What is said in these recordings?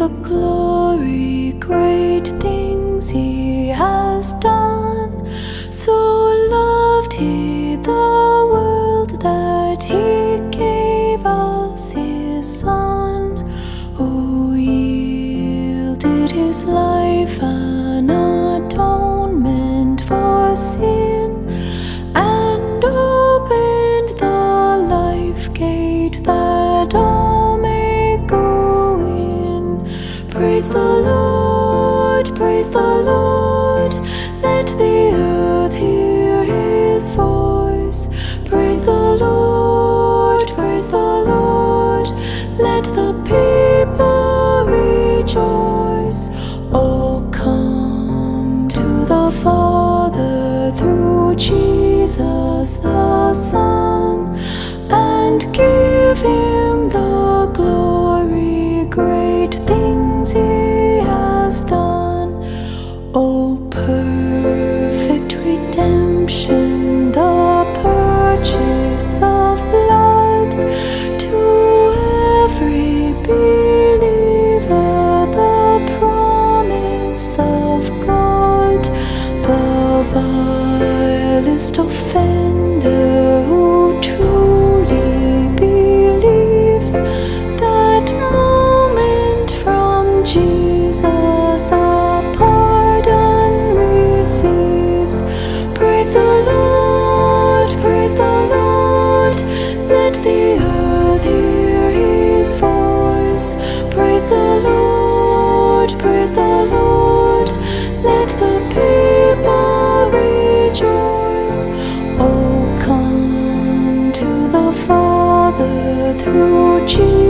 the glory, great things He has done. So praise the Lord. Let the earth crystal fair 不知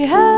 she